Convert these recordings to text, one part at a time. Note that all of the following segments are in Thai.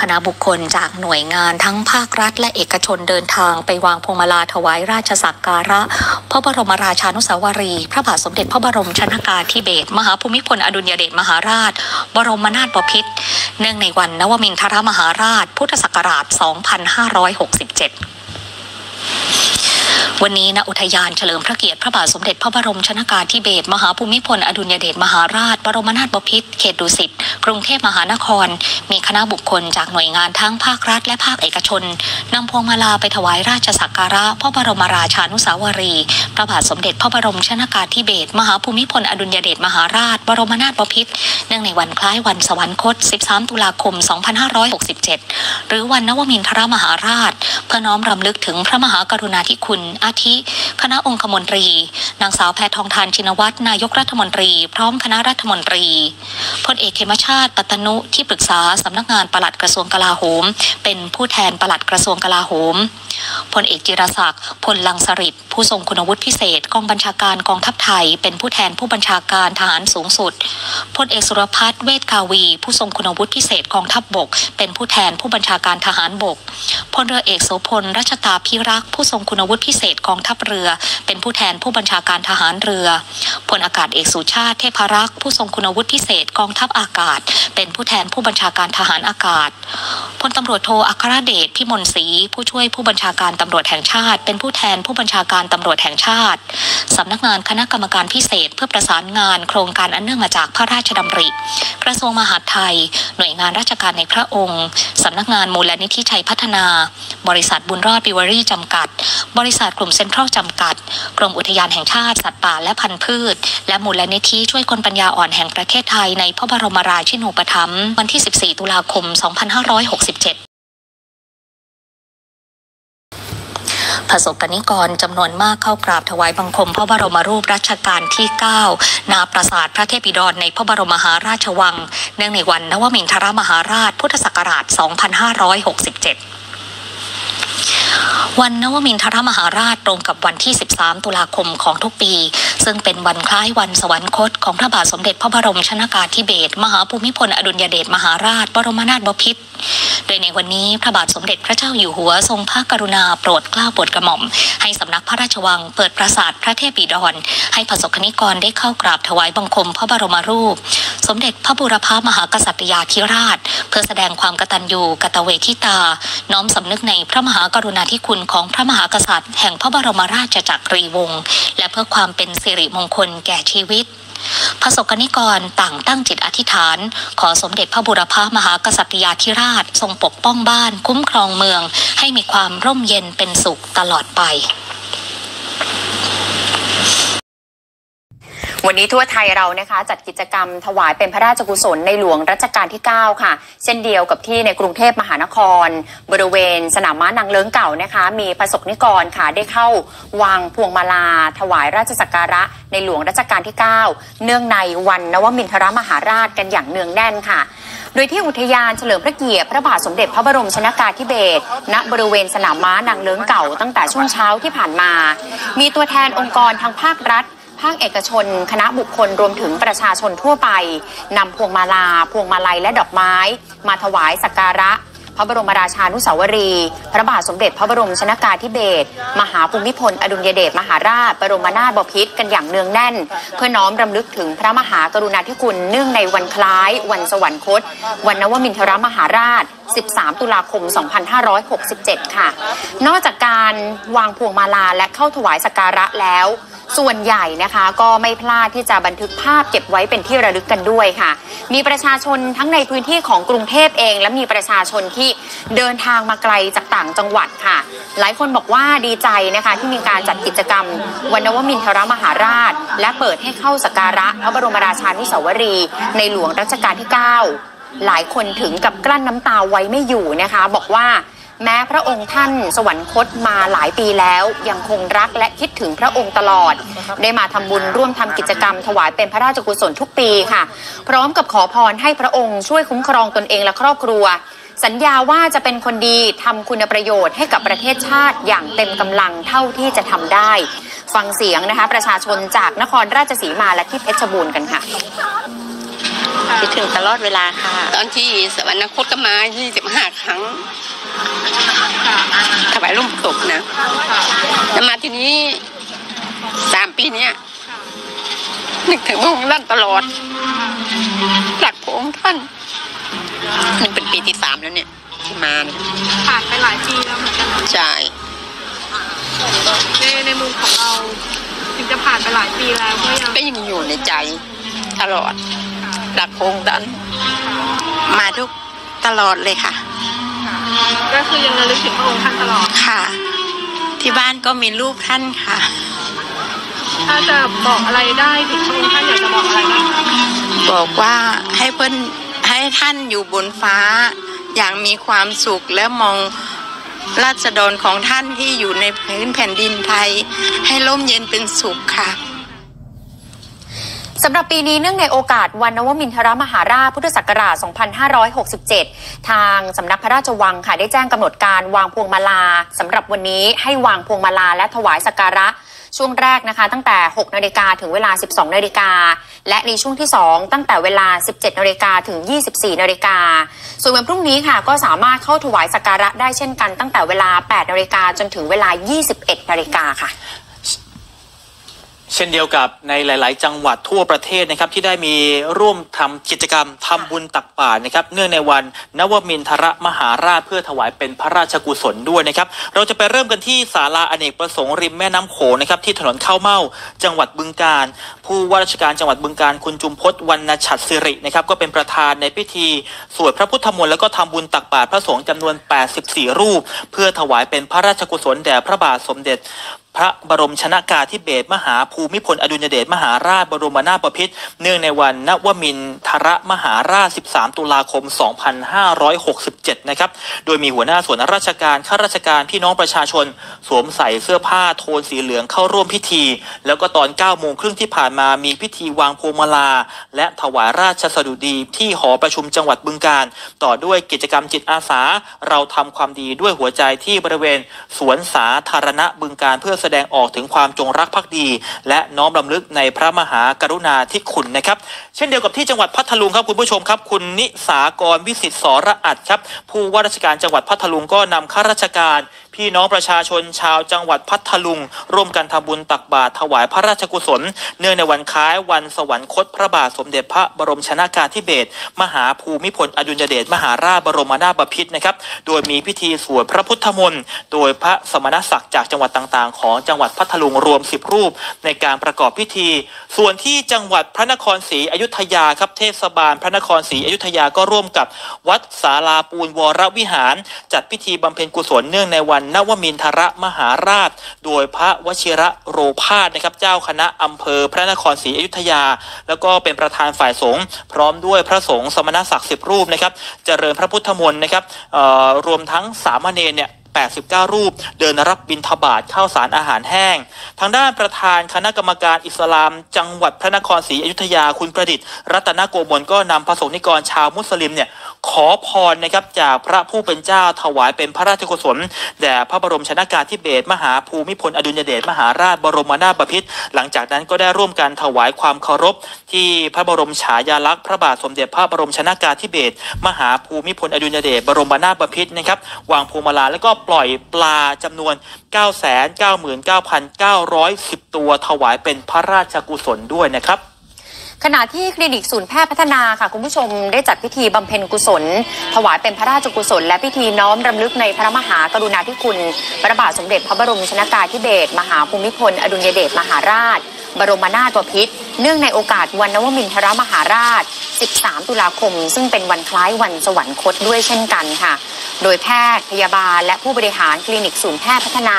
คณะบุคคลจากหน่วยงานทั้งภาครัฐ และเอกชนเดินทางไปวางพวงมาลาถวายราชสักการะ พระบรมราชานุสาวรี พระบาทสมเด็จพระบรมชนากาธิเบศรมหาภูมิพลอดุลยเดชมหาราช บรมนาถบพิตรเนื่องในวันนวมินทรมหาราช พุทธศักราช 2567 วันนี้ณอุทยานเฉลิมพระเกียรติพระบาทสมเด็จพระบรมชนากาธิเบศรมหาภูมิพลอดุลยเดชมหาราช บรมนาถบพิตรเขตดุสิตกรุงเทพมหานคร มีคณะบุคคลจากหน่วยงานทั้งภาครัฐและภาคเอกชนนำพวงมาลาไปถวายราชสักการะพระบรมราชานุสาวรีย์พระบาทสมเด็จพระบรมชนากาธิเบศรมหาภูมิพลอดุลยเดชมหาราช บรมนาถบพิตรเนื่องในวันคล้ายวันสวรรคต 13 ตุลาคม 2567 หรือวันนวมินทรมหาราช เพื่อน้อมรำลึกถึงพระมหากรุณาธิคุณอาทิ คณะองคมนตรี นางสาวแพทองทานชินวัตรนายกรัฐมนตรี พร้อมคณะรัฐมนตรีพลเอกเขมชาติปัตนุที่ปรึกษาสำนักงานปลัดกระทรวงกลาโหม เป็นผู้แทนปลัดกระทรวงกลาโหมพลเอกจิรศักดิ์พลลังสริตผู้ทรงคุณวุฒิพิเศษกองบัญชาการกองทัพไทย เป็นผู้แทนผู้บัญชาการทหารสูงสุดพลเอกสุรพัฒน์เวทกาวี ผู้ทรงคุณวุฒิพิเศษกองทัพบบก เป็นผู้แทนผู้บัญชาการทหารบกพลเรือเอกโสพลรัชตาพิรักษ์ผู้ทรงคุณวุฒิพิเศษกองทัพเรือ เป็นผู้แทนผู้บัญชาการทหารเรือพลอากาศเอกสุชาติเทพรักษ์ผู้ทรงคุณวุฒิพิเศษกองทัพอากาศ เป็นผู้แทนผู้บัญชาการทหารอากาศพลตำรวจโทอัครเดชพิมลศรีผู้ช่วยผู้บัญชาการตำรวจแห่งชาติ เป็นผู้แทนผู้บัญชาการตำรวจแห่งชาติสำนักงานคณะกรรมการพิเศษเพื่อประสานงานโครงการอันเนื่องมาจากพระราชดำริ กระทรวงมหาดไทย หน่วยงานราชการในพระองค์สำนักงานมูลนิธิชัยพัฒนา บริษัทบุญรอดบิวเวอรี่จำกัด บริษัทกลุ่มเซ็นทรัลจำกัด กรมอุทยานแห่งชาติสัตว์ป่าและพันธุ์พืช และมูลนิธิช่วยคนปัญญาอ่อนแห่งประเทศไทยในพระบรมราชินูปถัมภ์วันที่ 14 ตุลาคม 2567ประสบกนิกรจำนวนมากเข้ากราบถวายบังคมพระบรมรูปรัชกาลที่ 9 นาปราสาทพระเทพบิดรในพระบรมมหาราชวัง เนื่องในวันนวมินทรมหาราชพุทธศักราช 2567 วันนวมินทรมหาราชตรงกับวันที่ 13 ตุลาคมของทุกปี ซึ่งเป็นวันคล้ายวันสวรรคตของพระบาทสมเด็จพระบรมชนากาธิเบศรมหาภูมิพลอดุลยเดชมหาราช บรมนาถบพิตรโดยในวันนี้พระบาทสมเด็จพระเจ้าอยู่หัวทรงพระกรุณาโปรดเกล้าโปรดกระหม่อม ให้สำนักพระราชวังเปิดปราสาทพระเทพบิดร ให้ประสบกนิกรได้เข้ากราบถวายบังคมพระบรมรูป สมเด็จพระบุรพามหากษัตริยาธิราช เพื่อแสดงความกตัญญูกตเวทิตา น้อมสำนึกในพระมหากรุณาธิคุณของพระมหากษัตริย์ แห่งพระบรมราชจักรีวงศ์และเพื่อความเป็นสิริมงคลแก่ชีวิตพระสกนิกรต่างตั้งจิตอธิษฐาน ขอสมเด็จพระบุรพามหากษัตริยาธิราช ทรงปกป้องบ้าน คุ้มครองเมือง ให้มีความร่มเย็นเป็นสุขตลอดไป วันนี้ทั่วไทยเรานะคะจัดกิจกรรมถวายเป็นพระราชกุศลในหลวงรัชกาลที่ 9 ค่ะ เช่นเดียวกับที่ในกรุงเทพมหานคร บริเวณสนามม้านางเลิ้งเก่านะคะ มีประสบนิกรค่ะได้เข้าวางพวงมาลา ถวายราชสักการะในหลวงรัชกาลที่ 9 เนื่องในวันนวมินทรมหาราชกันอย่างเนืองแน่นค่ะ โดยที่อุทยานเฉลิมพระเกียรติพระบาทสมเด็จพระบรมชนากาธิเบศรณบริเวณสนามม้านางเลิ้งเก่าตั้งแต่ช่วงเช้าที่ผ่านมา มีตัวแทนองค์กรทางภาครัฐ ภาคเอกชน คณะบุคคลรวมถึงประชาชนทั่วไปนำพวงมาลา พวงมาลัยและดอกไม้ มาถวายสักการะ พระบรมราชานุสาวรีย์พระบาทสมเด็จพระบรมชนากาธิเบศรมหาภูมิพล อดุลยเดชมหาราช บรมนาถบพิตรกันอย่างเนืองแน่น เพื่อน้อมรำลึกถึงพระมหากรุณาธิคุณเนื่องในวันคล้าย วันสวรรคต วันนวมินทรมหาราช13 ตุลาคม 2567 ค่ะ นอกจากการวางพวงมาลาและเข้าถวายสักการะแล้ว ส่วนใหญ่นะคะก็ไม่พลาดที่จะบันทึกภาพเก็บไว้เป็นที่ระลึกกันด้วยค่ะ มีประชาชนทั้งในพื้นที่ของกรุงเทพเอง และมีประชาชนที่เดินทางมาไกลจากต่างจังหวัดค่ะ หลายคนบอกว่าดีใจนะคะที่มีการจัดกิจกรรมวันวมินทรมหาราช และเปิดให้เข้าสักการะพระบรมราชานุสาวรีย์ในหลวงรัชกาลที่ 9 หลายคนถึงกับกลั้นน้ำตาไว้ไม่อยู่นะคะ บอกว่า แม้พระองค์ท่านสวรรคตมาหลายปีแล้ว ยังคงรักและคิดถึงพระองค์ตลอด ได้มาทำบุญร่วมทำกิจกรรมถวายเป็นพระราชกุศลทุกปีค่ะ พร้อมกับขอพรให้พระองค์ช่วยคุ้มครองตนเองและครอบครัว สัญญาว่าจะเป็นคนดีทำคุณประโยชน์ให้กับประเทศชาติอย่างเต็มกำลังเท่าที่จะทำได้ ฟังเสียงนะคะ ประชาชนจากนครราชสีมาและที่เพชรบูรณ์กันค่ะ คิดถึงตลอดเวลาค่ะ ตอนที่สวรรคตก็มา 25 ครั้ง ถวายร่มตกนะแล้วมาทีนี้สามปีเนี้ยนึกถึงพระองค์ท่านตลอดรักพระองค์ท่านนี่เป็นปีที่สามแล้วเนี่ย ที่มาเนี่ยผ่านไปหลายปีแล้วเหมือนกันเนอะใช่ในในมุมของเรา ถึงจะผ่านไปหลายปีแล้วก็ยังก็ยังอยู่ในใจตลอด รักพระองค์ท่านมาทุกตลอดเลยค่ะ ก็คือยังระลึกถึงพระองค์ท่านตลอด ค่ะ ที่บ้านก็มีรูปท่านค่ะ ถ้าจะบอกอะไรได้ถึงพระองค์ท่านอยากจะบอกอะไรบ้างคะบอกว่าให้เพื่อนให้ท่านอยู่บนฟ้า อย่างมีความสุขและมองราษฎรของท่านที่อยู่ในพื้นแผ่นดินไทย ให้ร่มเย็นเป็นสุขค่ะ สำหรับปีนี้เนื่องในโอกาสวันนวมินทรมหาราชพุทธศักราช 2567 ทางสำนักพระราชวังค่ะได้แจ้งกำหนดการวางพวงมาลาสำหรับวันนี้ให้วางพวงมาลาและถวายสักการะช่วงแรกนะคะ ตั้งแต่ 6 นาฬิกาถึงเวลา 12 นาฬิกา และในช่วงที่ 2 ตั้งแต่เวลา 17 นาฬิกาถึง 24 นาฬิกา ส่วนวันพรุ่งนี้ค่ะ ก็สามารถเข้าถวายสักการะได้เช่นกันตั้งแต่เวลา 8 นาฬิกาจนถึงเวลา 21 นาฬิกาค่ะ ช่นเดียวกับในหลาย ๆ จังหวัดทั่วประเทศนะครับที่ได้มีร่วมทำกิจกรรมทำบุญตักบาตรนะครับเนื่องในวันนวมินทรมหาราชเพื่อถวายเป็นพระราชกุศลด้วยนะครับเราจะไปเริ่มกันที่ศาลาอเนกประสงค์ริมแม่น้ำโขงนะครับที่ถนนข้าวเม่าจังหวัดบึงกาฬผู้ว่าราชการจังหวัดบึงกาฬคุณจุมพจน์วรรณฉัตรสิรินะครับก็เป็นประธานในพิธีสวดพระพุทธมนต์แล้วก็ทำบุญตักบาตรพระสงฆ์จำนวน 84 รูป เพื่อถวายเป็นพระราชกุศลแด่พระบาทสมเด็จ พระบรมชนากาธิเบศมหาภูมิพลอดุลยเดชมหาราชบรมนาถบพิตรเนื่องในวันนวมินทรมหาราช 13 ตุลาคม 2567 นะครับ โดยมีหัวหน้าส่วนราชการข้าราชการพี่น้องประชาชน สวมใส่เสื้อผ้าโทนสีเหลืองเข้าร่วมพิธี แล้วก็ตอน 9 โมงครึ่งที่ผ่านมามีพิธีวางพวงมาลา และถวายราชสดุดีที่หอประชุมจังหวัดบึงกาฬต่อด้วยกิจกรรมจิตอาสา เราทำความดีด้วยหัวใจที่บริเวณสวนสาธารณะบึงการเพื่อแสดงออกถึงความจงรักภักดี และน้อมรำลึกในพระมหากรุณาธิคุณนะครับ เช่นเดียวกับที่จังหวัดพัทลุงครับคุณผู้ชมครับ คุณนิสากรวิสิตสระอัดครับผู้ว่าราชการจังหวัดพัทลุงก็นำข้าราชการพี่น้องประชาชนชาวจังหวัดพัทลุง ร่วมกันทำบุญตักบาตรถวายพระราชกุศล เนื่องในวันคล้ายวันสวรรคตพระบาทสมเด็จพระบรมชนากาธิเบศรมหาภูมิพลอดุลยเดชมหาราชบรมนาถบพิตรนะครับ โดยมีพิธีสวดพระพุทธมนต์โดยพระสมณศักดิ์จากจังหวัดต่างๆ ของจังหวัดพัทลุงรวม 10 รูป ในการประกอบพิธี ส่วนที่จังหวัดพระนครศรีอยุธยาครับเทศบาลพระนครศรีอยุธยาก็ร่วมกับวัดศาลาปูนวรวิหาร จัดพิธีบำเพ็ญกุศลเนื่องในวันนวมินทรมหาราช โดยพระวชิระโรพาสนะครับเจ้าคณะอำเภอพระนครศรีอยุธยา แล้วก็เป็นประธานฝ่ายสงฆ์พร้อมด้วยพระสงฆ์สมณศักดิ์สิบรูปนะครับเจริญพระพุทธมนต์นะครับรวมทั้งสามเณรเนี่ย 89 รูป เดินรับบิณฑบาตข้าวสารอาหารแห้ง ทางด้านประธานคณะกรรมการอิสลาม จังหวัดพระนครศรีอยุธยาคุณประดิษฐ์ รัตนโกมลก็นำพระสงฆ์นิกรชาวมุสลิมเนี่ยขอพรนะครับจากพระผู้เป็นเจ้าถวายเป็นพระราชกุศลแด่พระบรมชนากาธิเบศมหาภูมิพลอดุลยเดชมหาราชบรมนาถบพิตรหลังจากนั้นก็ได้ร่วมกันถวายความเคารพ ที่พระบรมฉายาลักษณ์พระบาทสมเด็จพระบรมชนากาธิเบศมหาภูมิพลอดุลยเดชบรมนาถบพิตรนะครับวางพวงมาลาแล้วก็ปล่อยปลาจำนวน 999,910 ตัวถวายเป็นพระราชกุศลด้วยนะครับขณะที่คลินิกศูนย์แพทย์พัฒนาค่ะ คุณผู้ชมได้จัดพิธีบำเพ็ญกุศล ถวายเป็นพระราชกุศล และพิธีน้อมรำลึกในพระมหากรุณาธิคุณ พระบาทสมเด็จพระบรมชนากาธิเบศรมหาภูมิพล อดุลยเดชมหาราช บรมนาถบพิตรเนื่องในโอกาสวันนวมินทรมหาราช 13 ตุลาคม ซึ่งเป็นวันคล้ายวันสวรรคตด้วยเช่นกันค่ะ โดยแพทย์พยาบาลและผู้บริหารคลินิกศูนย์แพทย์พัฒนา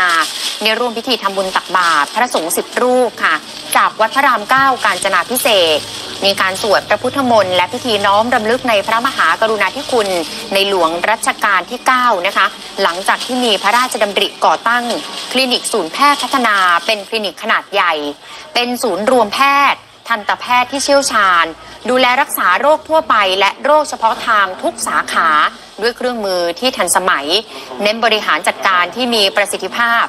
ในร่วมพิธีทำบุญตักบาตรพระสงฆ์สิบรูปค่ะ จากวัดพระรามเก้ากาญจนาพิเศษ มีการสวดพระพุทธมนต์และพิธีน้อมรำลึกในพระมหากรุณาธิคุณ ในหลวงรัชกาลที่ 9 นะคะ หลังจากที่มีพระราชดำริก่อตั้ง คลินิกศูนย์แพทย์พัฒนาเป็นคลินิกขนาดใหญ่ เป็นศูนย์รวมแพทย์ ทันตแพทย์ที่เชี่ยวชาญ ดูแลรักษาโรคทั่วไป และโรคเฉพาะทางทุกสาขาด้วยเครื่องมือที่ทันสมัย เน้นบริหารจัดการที่มีประสิทธิภาพ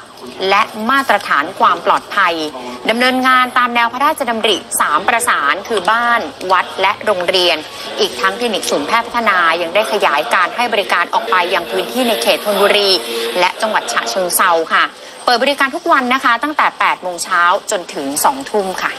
และมาตรฐานความปลอดภัยดำเนินงานตามแนวพระราชดำริ 3 ประสานคือบ้าน วัดและโรงเรียน อีกทั้งคลินิกศูนย์แพทย์พัฒนายังได้ขยายการให้บริการออกไปยังพื้นที่ในเขตธนบุรี และจังหวัดฉะเชิงเซาค่ะ เปิดบริการทุกวันนะคะ ตั้งแต่ 8 โมงเช้าจนถึง 2 ทุ่มค่ะ